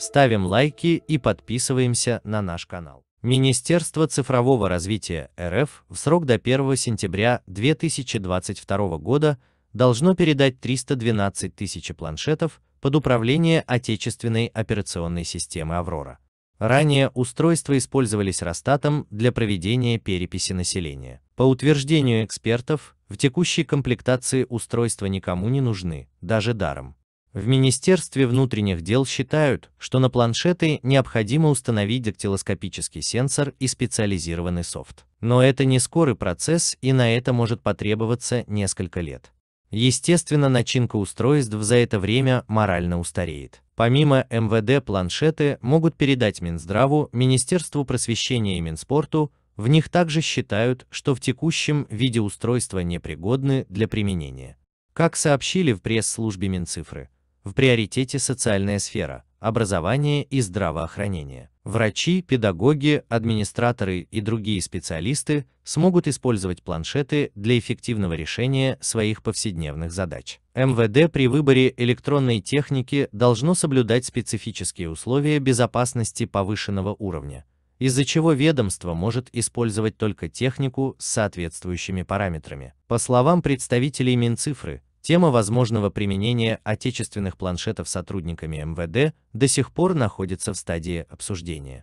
ставим лайки и подписываемся на наш канал. Министерство цифрового развития РФ в срок до 1 сентября 2022 года должно передать 312 тысяч планшетов под управление отечественной операционной системы «Аврора». Ранее устройства использовались Росстатом для проведения переписи населения. По утверждению экспертов, в текущей комплектации устройства никому не нужны, даже даром. В Министерстве внутренних дел считают, что на планшеты необходимо установить дактилоскопический сенсор и специализированный софт. Но это не скорый процесс и на это может потребоваться несколько лет. Естественно, начинка устройств за это время морально устареет. Помимо МВД планшеты могут передать Минздраву, Министерству просвещения и Минспорту, в них также считают, что в текущем виде устройства непригодны для применения. Как сообщили в пресс-службе Минцифры, в приоритете социальная сфера, образование и здравоохранение. Врачи, педагоги, администраторы и другие специалисты смогут использовать планшеты для эффективного решения своих повседневных задач. МВД при выборе электронной техники должно соблюдать специфические условия безопасности повышенного уровня, из-за чего ведомство может использовать только технику с соответствующими параметрами. По словам представителей Минцифры, Тема возможного применения отечественных планшетов сотрудниками МВД до сих пор находится в стадии обсуждения.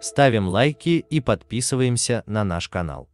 Ставим лайки и подписываемся на наш канал.